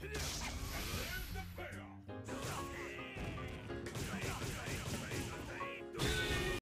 Yeah.